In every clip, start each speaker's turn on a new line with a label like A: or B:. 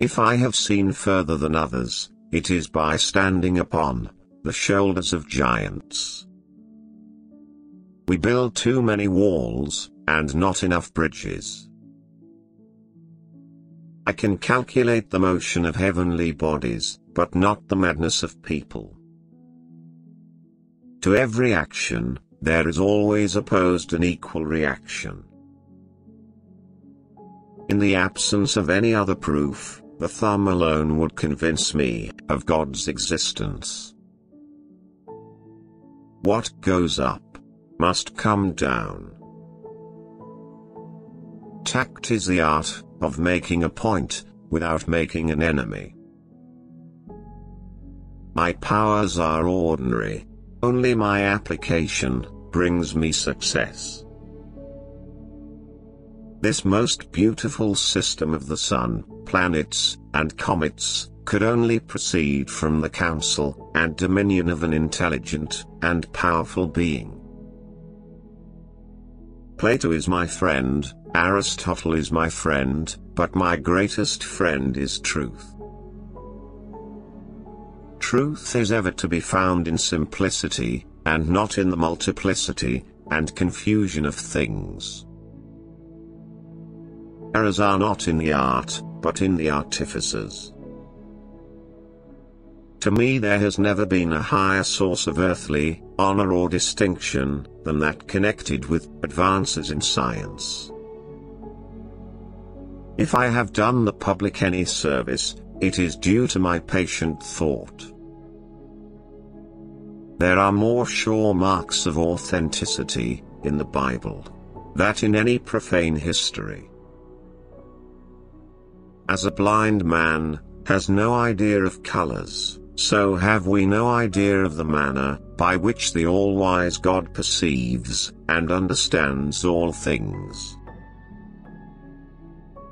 A: If I have seen further than others, it is by standing upon the shoulders of giants. We build too many walls, and not enough bridges. I can calculate the motion of heavenly bodies, but not the madness of people. To every action, there is always opposed an equal reaction. In the absence of any other proof, the thumb alone would convince me of God's existence. What goes up must come down. Tact is the art of making a point without making an enemy. My powers are ordinary. Only my application brings me success. This most beautiful system of the sun, planets, and comets, could only proceed from the counsel and dominion of an intelligent and powerful being. Plato is my friend, Aristotle is my friend, but my greatest friend is truth. Truth is ever to be found in simplicity, and not in the multiplicity and confusion of things. Errors are not in the art, but in the artificers. To me there has never been a higher source of earthly honor or distinction than that connected with advances in science. If I have done the public any service, it is due to my patient thought. There are more sure marks of authenticity in the Bible than in any profane history. As a blind man has no idea of colors, so have we no idea of the manner by which the all-wise God perceives and understands all things.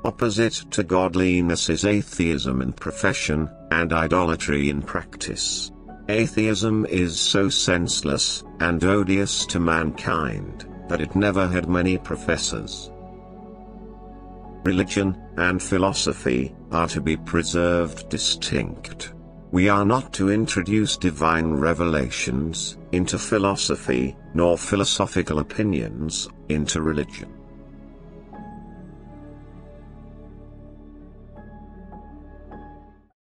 A: Opposite to godliness is atheism in profession, and idolatry in practice. Atheism is so senseless and odious to mankind that it never had many professors religion, and philosophy, are to be preserved distinct. We are not to introduce divine revelations into philosophy, nor philosophical opinions into religion.